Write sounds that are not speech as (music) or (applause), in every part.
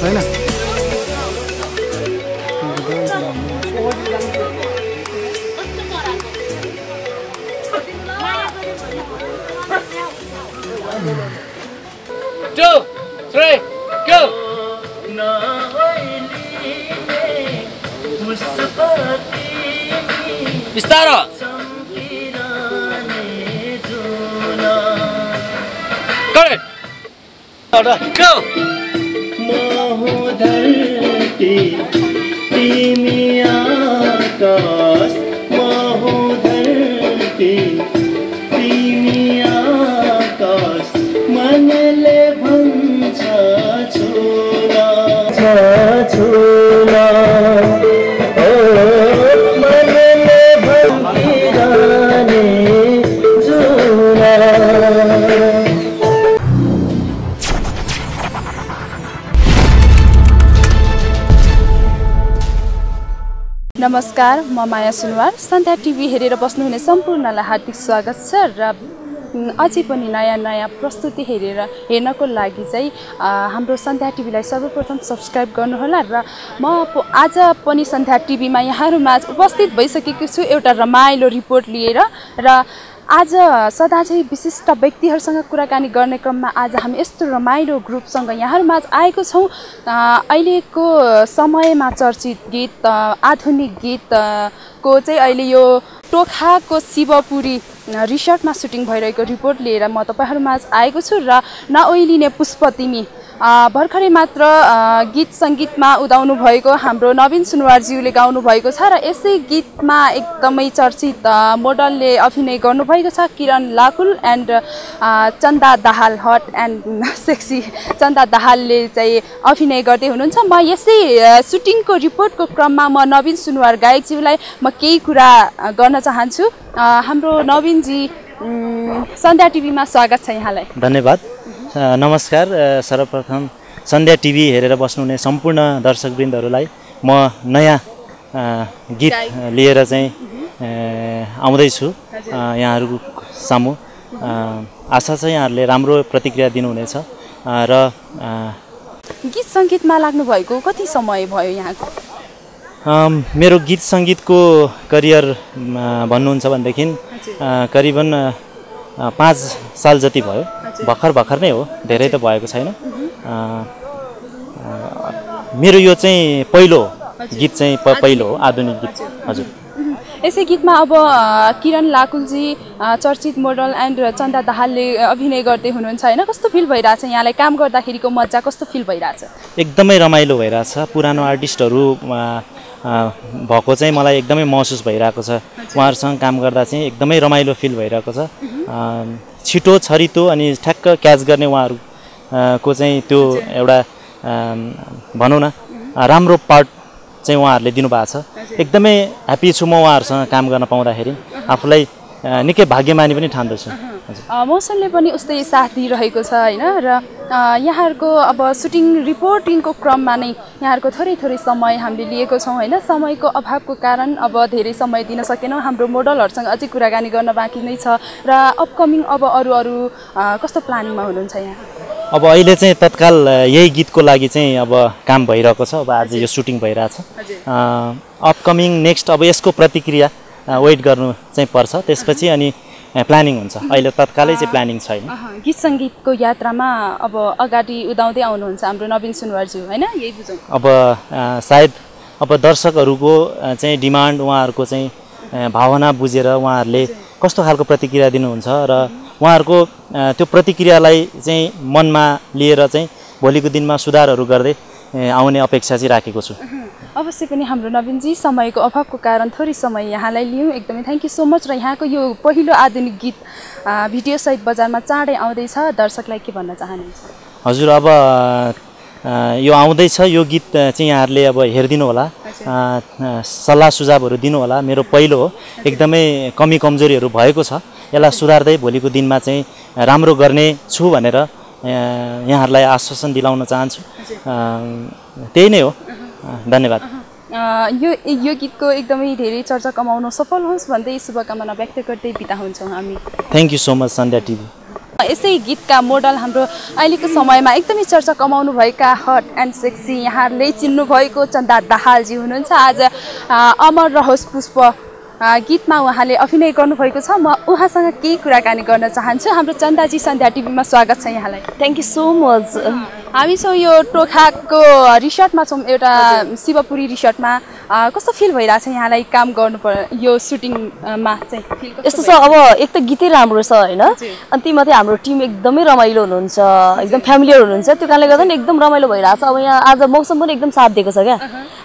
होइन two, three, go! बिस्तारो correct তুমি আকাশ नमस्कार म माया सुनवार। सन्ध्या टिभी हेरेर बस्नुहुने सम्पूर्णलाई हार्दिक स्वागत छ र अझै पनि नयाँ नयाँ प्रस्तुति हेरेर हेर्नको लागि चाहिँ हाम्रो सन्ध्या टिभीलाई सर्वप्रथम सब्सक्राइब गर्नुहोला र म आज पनि सन्ध्या टिभीमा यहाँहरूमा उपस्थित भइसकेको छु। एउटा रमाइलो रिपोर्ट लिएर र आज सदा चाहिँ विशिष्ट व्यक्तिहरूसँग कुराकानी गर्ने क्रममा आज हामी यस्तो रमाइलो ग्रुपसँग यहाँहरूमा आएको छौँ। अहिलेको समयमा चर्चित गीत आधुनिक गीत को चाहिँ अहिले यो टोखाको शिवपुरी रिसोर्टमा सुटिङ भइरहेको रिपोर्ट लिएर म तपाईँहरूमा आएको छु र नओइलिने पुष्प तिमी भर्खरै मात्र गीत सङ्गीतमा उदाउनु भएको हाम्रो नवीन सुनवारज्यूले गाउनु भएको छ र यसै गीतमा एकदमै चर्चित मोडलले अभिनय गर्नुभएको छ Kiran Lakul and Chanda Dahal hot and sexy Chanda दाहालले चाहिँ अभिनय गर्दै हुनुहुन्छ। म यसै सुटिङको रिपोर्टको क्रममा म नवीन सुनवार गायकज्यूलाई म केही कुरा गर्न चाहन्छु। हाम्रो नवीनजी सन्ध्या टिभीमा स्वागत छ यहाँलाई। धन्यवाद। नमस्कार सर्वप्रथम सन्ध्या टिभी हेरेर बस्नुहुने सम्पूर्ण दर्शकवृन्दहरूलाई म नयाँ गीत। लिएर चाहिँ आउँदैछु अ, यहाँहरूको सामु। आशा छ यहाँहरूले राम्रो प्रतिक्रिया दिनुहुनेछ र गीत सङ्गीतमा लाग्नु भएको कति समय भयो यहाँको? मेरो गीत सङ्गीतको करियर भन्नुहुन्छ भनेदेखि करिबन पाँच साल जति भयो। भर्खर भर्खर नै हो धेरै त भएको छैन। मेरो यो चाहिँ पहिलो हो। गीत चाहिँ पहिलो हो आधुनिक गीत। हजुर। यसै गीतमा अब किरण लाकुलजी चर्चित मोडल एन्ड चन्दा दाहालले अभिनय गर्दै हुनुहुन्छ होइन? कस्तो फिल भइरहेछ यहाँलाई? काम गर्दाखेरिको मजा कस्तो फिल भइरहेछ? एकदमै रमाइलो भइरहेछ। पुरानो आर्टिस्टहरू भएको चाहिँ मलाई एकदमै महसुस भइरहेको छ। उहाँहरूसँग काम गर्दा चाहिँ एकदमै रमाइलो फिल भइरहेको छ। छिटो छरितो अनि ठ्याक्क क्याच गर्ने उहाँहरू को चाहिँ त्यो एउटा भनौँ न राम्रो पार्ट चाहिँ उहाँहरूले दिनुभएको छ। एकदमै ह्याप्पी छु म उहाँहरूसँग काम गर्न पाउँदाखेरि। आफूलाई निकै भाग्यमानी पनि ठान्दछु। मौसमले पनि उस्तै साथ दिइरहेको छ होइन? र यहाँहरूको अब सुटिङ रिपोर्टिङको क्रममा नै यहाँहरूको थोरै थोरै समय हामीले लिएको छौँ होइन? समयको अभावको कारण अब धेरै समय दिन सकेनौँ। हाम्रो मोडलहरूसँग अझै कुराकानी गर्न बाँकी नै छ र अपकमिङ अब अरू अरू कस्तो प्लानिङमा हुनुहुन्छ यहाँ? अब अहिले चाहिँ तत्काल यही गीतको लागि चाहिँ अब काम भइरहेको छ। अब आज यो सुटिङ भइरहेछ। अपकमिङ नेक्स्ट अब यसको प्रतिक्रिया वेट गर्नु चाहिँ पर्छ। त्यसपछि अनि प्लानिङ हुन्छ। अहिले तत्कालै चाहिँ प्लानिङ छैन। गीत सङ्गीतको यात्रामा अब अगाडि उदाउँदै आउनुहुन्छ हाम्रो नवीन सुनवारज्यू होइन? यही बुझौँ। अब सायद अब दर्शकहरूको चाहिँ डिमान्ड उहाँहरूको चाहिँ भावना बुझेर उहाँहरूले कस्तो खालको प्रतिक्रिया दिनुहुन्छ र उहाँहरूको त्यो प्रतिक्रियालाई चाहिँ मनमा लिएर चाहिँ भोलिको दिनमा सुधारहरू गर्दै आउने अपेक्षा चाहिँ राखेको छु। अवश्य पनि हाम्रो नवीनजी समयको अभावको कारण थोरै समय यहाँलाई लियौँ। एकदमै थ्याङ्क यू सो मच र यहाँको यो पहिलो आधुनिक गीत अ, भिडियोसहित बजारमा चाँडै आउँदैछ। दर्शकलाई के भन्न चाहनुहुन्छ? हजुर अब यो आउँदैछ। यो गीत चाहिँ यहाँहरूले अब हेरिदिनु होला। सल्लाह सुझावहरू दिनु होला। मेरो पहिलो हो। एकदमै कमी कमजोरीहरू भएको छ। यसलाई सुधार्दै भोलिको दिनमा चाहिँ राम्रो गर्ने छु भनेर यहाँहरूलाई आश्वासन दिलाउन चाहन्छु। त्यही नै हो। धन्यवाद। यो यो गीतको एकदमै धेरै चर्चा कमाउन सफल होस् भन्दै शुभकामना व्यक्त गर्दै बिदा हुन्छौँ हामी। Thank you so much Sandhya TV यसै गीतका मोडल हाम्रो अहिलेको समयमा एकदमै चर्चा कमाउनु भएका हट एन्ड सेक्सी यहाँहरूले चिन्नु भएको चन्दा दाहालजी हुनुहुन्छ। आज अमर रहोस् पुष्प। गीतमा उहाँले अभिनय गर्नुभएको छ। म उहाँसँग केही कुराकानी गर्न चाहन्छु। हाम्रो चन्दाजी सन्ध्या टिभीमा स्वागत छ यहाँलाई। थ्याङ्क यू सो मच हामी छौँ यो टोखाको रिसोर्टमा छौँ एउटा शिवपुरी रिसोर्टमा। कस्तो फिल भइरहेछ यहाँलाई काम गर्नु पर यो सुटिङमा चाहिँ? यस्तो छ अब एक त गीतै राम्रो छ होइन? अनि ती मात्रै हाम्रो टिम एकदमै रमाइलो हुनुहुन्छ एकदम फ्यामिलियर हुनुहुन्छ। त्यो कारणले गर्दा नि एकदम रमाइलो भइरहेको छ अब यहाँ आज मौसम पनि एकदम साथ दिएको छ क्या?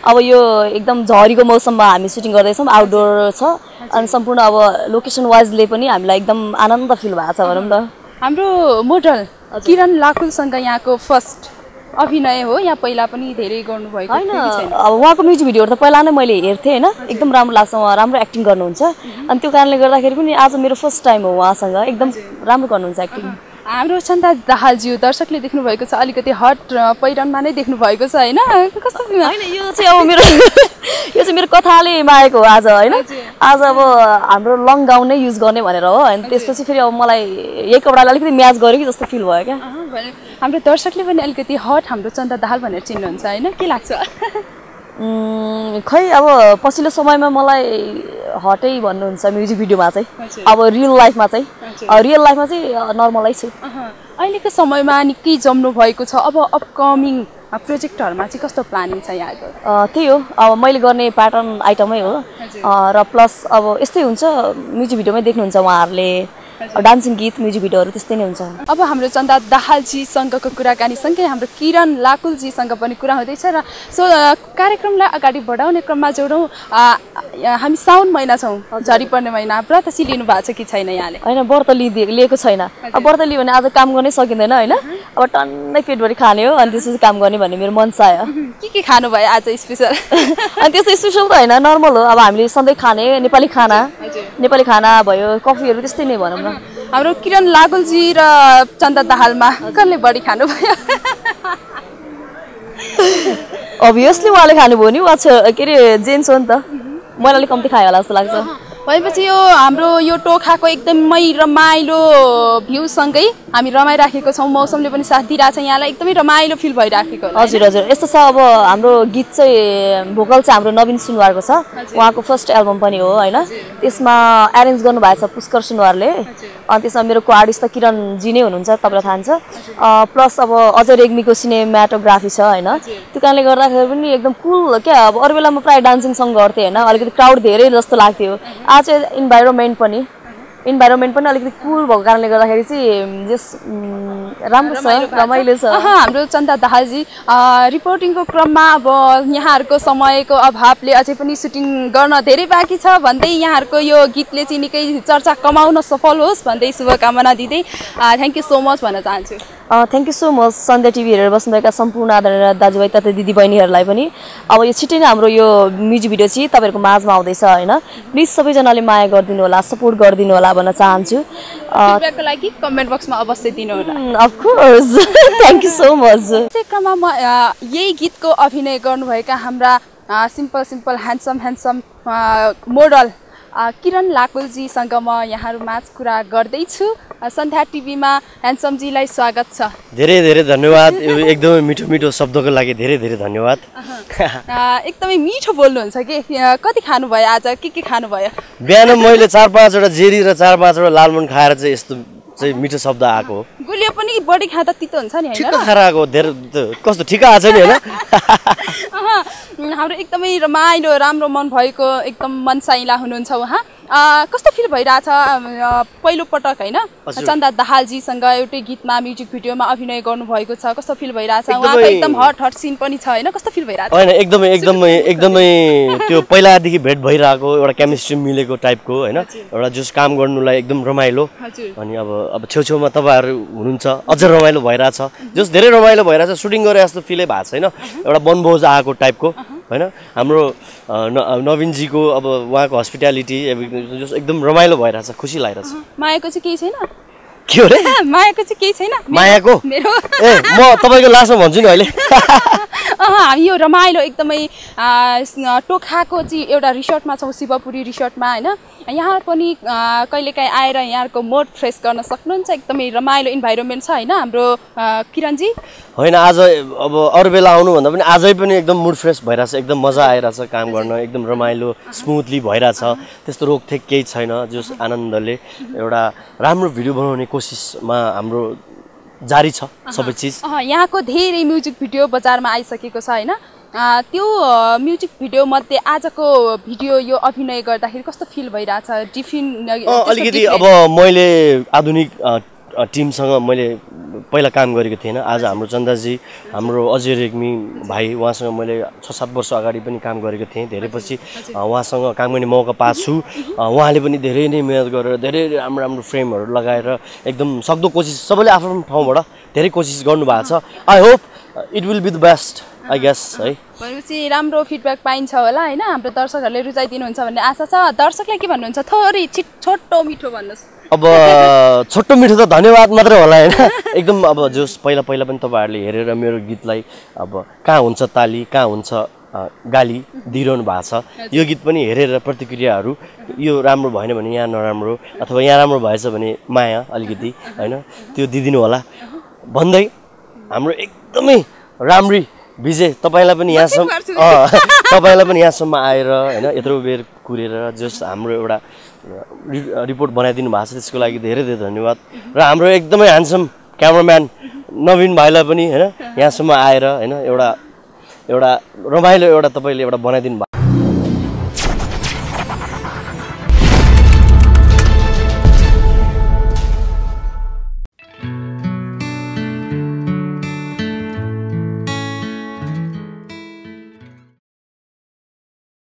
अब यो एकदम झरीको मौसममा हामी सुटिङ गर्दैछौँ आउटडोर छ। अनि सम्पूर्ण अब लोकेसन वाइजले पनि हामीलाई एकदम आनन्द फिल भएको छ भनौँ न। हाम्रो मोडल किरण लाकुलसँग यहाँको फर्स्ट अभिनय हो या पहिला पनि धेरै गर्नुभएको होइन? अब उहाँको म्युजिक भिडियोहरू त पहिला नै मैले हेर्थेँ होइन एकदम राम्रो लाग्छ उहाँ राम्रो एक्टिङ गर्नुहुन्छ। अनि त्यो कारणले गर्दाखेरि पनि आज मेरो फर्स्ट टाइम हो उहाँसँग एकदम राम्रो गर्नुहुन्छ एक्टिङ हाम्रो छन्दा दाहालज्यू दर्शकले देख्नु भएको छ अलिकति हट पहिरनमा नै देख्नु भएको छ होइन? कस्तो होइन यो चाहिँ अब मेरो (laughs) यो चाहिँ मेरो कथाले मागेको हो आज होइन? आज अब हाम्रो लङ गाउन नै युज गर्ने भनेर हो अनि त्यसपछि फेरि अब मलाई यही कपडाले अलिकति म्याच गर्यो कि जस्तो फिल भयो क्या। हाम्रो दर्शकले पनि अलिकति हट हाम्रो चन्दा दाहाल भनेर चिन्नुहुन्छ होइन? के लाग्छ? खै अब पछिल्लो समयमा मलाई हटै भन्नुहुन्छ म्युजिक भिडियोमा चाहिँ। अब रियल लाइफमा चाहिँ। रियल लाइफमा चाहिँ नर्मलै छु। अहँ, अहिलेको समयमा निकै जम्नु भएको छ। अब अपकमिङ प्रोजेक्टहरूमा चाहिँ कस्तो प्लानिङ छ यहाँको त्यही हो। अब मैले गर्ने प्याटर्न आइटमै हो। र प्लस अब यस्तै हुन्छ म्युजिक भिडियोमै देख्नुहुन्छ उहाँहरूले। डान्सिङ गीत म्युजिक भिडियोहरू त्यस्तै नै हुन्छ। अब हाम्रो चन्दा दाहालजीसँगको कुराकानी सँगै हाम्रो किरण लाकुलजीसँग पनि कुरा हुँदैछ र सो कार्यक्रमलाई अगाडि बढाउने क्रममा जोडौँ। हामी साउन महिना छौँ झरी पर्ने महिना। व्रतसी लिनु भएको छ कि छैन यहाँले? होइन व्रत लिइदिएको लिएको छैन। अब व्रत लियो भने आज काम गर्नै सकिँदैन होइन? अब टन्नै पेटभरि खाने हो अनि त्यसपछि काम गर्ने भन्ने मेरो मन आयो के के खानुभयो आज स्पेसल? (laughs) अनि त्यस्तो स्पेसल त होइन नर्मल हो। अब हामीले सधैँ खाने नेपाली खाना। नेपाली खाना भयो कफीहरू त्यस्तै नै भनौँ न। हाम्रो किरण लागुलजी र चन्दा दाहालमा कसले बढी खानुभयो। अभियसली उहाँले खानुभयो नि उहाँ छ के अरे जेन्स हो नि त। मैले अलिक कम्ती खायो होला जस्तो लाग्छ। भनेपछि यो हाम्रो यो टोखाको एकदमै रमाइलो भ्यूसँगै हामी रमाइराखेको छौँ। मौसमले पनि साथ दिइरहेको छ। यहाँलाई एकदमै रमाइलो फिल भइराखेको हजुर हजुर। यस्तो छ अब हाम्रो गीत चाहिँ भोकल चाहिँ हाम्रो नवीन सुनवारको छ। उहाँको फर्स्ट एल्बम पनि हो होइन? त्यसमा एरेन्ज गर्नुभएको छ पुष्कर सुनवारले। अनि त्यसमा मेरो को आर्टिस्ट त किरणजी नै हुनुहुन्छ तपाईँलाई थाहा छ। प्लस अब अजय रेग्मीको सिनेमाटोग्राफी छ होइन। त्यो कारणले गर्दाखेरि पनि एकदम कुल क्या अब अरू बेला म प्रायः डान्सिङ सङ्ग गर्थेँ होइन। अलिकति क्राउड धेरै जस्तो लाग्थ्यो। आज इन्भाइरोमेन्ट पनि। इन्भाइरोमेन्ट पनि अलिकति कुल भएको कारणले गर्दाखेरि चाहिँ जस राम्रो छ रमाइलो छ। हाम्रो चन्दा दाहालजी अ, रिपोर्टिङको क्रममा अब यहाँहरूको समयको अभावले अझै पनि सुटिङ गर्न धेरै बाँकी छ। भन्दै यहाँहरूको यो गीतले चाहिँ निकै चर्चा कमाउन सफल होस् भन्दै शुभकामना दिँदै थ्याङ्क यू सो मच भन्न चाहन्छु। Thank you so much Sandhya TV हेरेर बस्नुभएका सम्पूर्ण आदरणीय दाजुभाइ तथा दिदी बहिनीहरूलाई पनि। अब यो छिट्टै नै हाम्रो यो म्युजिक भिडियो चाहिँ तपाईँहरूको माझमा आउँदैछ होइन? प्लिज सबैजनाले माया गरिदिनु होला सपोर्ट गरिदिनु होला भन्न चाहन्छु। लागि कमेन्ट बक्समा अवश्य दिनुहोला of course thank you so much त्यसै क्रममा म यही गीतको अभिनय गर्नुभएका हाम्रा simple simple handsome handsome model Kiran लाकुलजीसँग म यहाँहरू माझ कुरा गर्दैछु। सन्ध्या टिभीमा ह्यान्डसमजीलाई स्वागत छ। धेरै धेरै धन्यवाद। यो एकदमै मिठो मिठो शब्दको लागि धेरै धेरै धन्यवाद। एकदमै मिठो बोल्नुहुन्छ कि? कति खानुभयो आज? के के खानुभयो? बिहान मैले चार पाँचवटा जेरी र चार पाँचवटा लालमन खाएर चाहिँ यस्तो चाहिँ मिठो शब्द आएको हो। गुलियो पनि बढी खाँदा तितो हुन्छ नि होइन ठिक्क खाएर आएको धेरै कस्तो ठिक्क आएको छ नि होइन? हाम्रो एकदमै रमाइलो राम्रो मन भएको एकदम मनसाइला हुनुहुन्छ उहाँ। कस्तो फिल भइरहेछ? अ, पहिलो पटक होइन चन्दा दाहालजीसँग एउटै गीतमा म्युजिक भिडियोमा अभिनय गर्नुभएको छ। कस्तो फिल भइरहेछ? उहाँको एकदमै- एकदम हट हट सिन पनि छ होइन? कस्तो फिल भइरहेछ? होइन एकदमै एकदमै एकदमै त्यो पहिलादेखि भेट भइरहेको एउटा केमिस्ट्री मिलेको टाइपको होइन? एउटा जस काम गर्नुलाई एकदम रमाइलो। अनि अब अब छेउछेउमा तपाईँहरू हुनुहुन्छ अझ रमाइलो भइरहेछ। जस धेरै रमाइलो भइरहेछ सुटिङ गरे जस्तो फिलै भएको छैन। एउटा वनभोज आएको टाइपको। होइन? हाम्रो नवीनजीको अब उहाँको हस्पिटालिटी एकदम रमाइलो भइरहेछ खुसी लागिरहेछ। मायाको चाहिँ केही छैन? के हो रे? (laughs) मायाको चाहिँ केही छैन। मायाको? मेरो ए म तपाईँको लासमा भन्छु नि अहिले। (laughs) हामी यो रमाइलो एकदमै टोखाको चाहिँ एउटा रिसोर्टमा छौँ शिवपुरी रिसोर्टमा होइन? यहाँ पनि कहिलेकाहीँ आएर यहाँको मोड फ्रेस गर्न सक्नुहुन्छ एकदमै रमाइलो इन्भाइरोमेन्ट छ होइन? हाम्रो किरणजी? होइन आज अब अरू बेला आउनुभन्दा पनि आजै पनि एकदम मुड फ्रेस भइरहेछ एकदम मजा आइरहेछ काम गर्न एकदम रमाइलो स्मुथली भइरहेछ। त्यस्तो रोकथेक केही छैन जस आनन्दले एउटा राम्रो भिडियो बनाउने कोसिसमा हाम्रो जारी छ सबै चिज। यहाँको धेरै म्युजिक भिडियो बजारमा आइसकेको छ होइन? त्यो म्युजिक भिडियो मध्ये आजको भिडियो यो अभिनय गर्दाखेरि कस्तो फिल भइरहेछ? डिफिन अलिकति अब मैले आधुनिक टिमसँग मैले पहिला काम गरेको थिएन। आज हाम्रो चन्दाजी हाम्रो अजय रेग्मी भाइ उहाँसँग मैले छ सात वर्ष अगाडि पनि काम गरेको थिएँ। धेरै पछि उहाँसँग काम गर्ने मौका पाएको छु उहाँले पनि धेरै नै मिहिनेत गरेर धेरै राम्रो राम्रो फ्रेमहरू लगाएर एकदम सक्दो कोसिस सबैले आफ्नो आफ्नो ठाउँबाट धेरै कोसिस गर्नुभएको छ। I hope it will be the best I guess है। भनेपछि राम्रो फिडब्याक पाइन्छ होला होइन? हाम्रो दर्शकहरूले रुचाइदिनुहुन्छ भन्ने आशा छ। दर्शकलाई के भन्नुहुन्छ? थोरै छिट छोटो मिठो भन्नुहोस्। अब छोटो मिठो त धन्यवाद मात्रै होला होइन? एकदम अब जोस पहिला पहिला पनि तपाईँहरूले हेरेर मेरो गीतलाई अब कहाँ हुन्छ ताली कहाँ हुन्छ गाली दिइरहनु भएको छ। यो गीत पनि हेरेर प्रतिक्रियाहरू यो राम्रो भएन भने यहाँ नराम्रो अथवा यहाँ राम्रो भएछ भने माया अलिकति होइन? त्यो दिइदिनु होला। भन्दै हाम्रो एकदमै राम्री विजय तपाईँलाई पनि यहाँसम्म (laughs) तपाईँलाई पनि यहाँसम्म आएर होइन यत्रो बेर कुरेर जस हाम्रो एउटा रिपोर्ट बनाइदिनु भएको छ त्यसको लागि धेरै धेरै धन्यवाद। र हाम्रो एकदमै ह्यान्डसम क्यामराम्यान नवीन भाइलाई पनि होइन यहाँसम्म आएर होइन एउटा एउटा रमाइलो एउटा तपाईँले एउटा बनाइदिनु भएको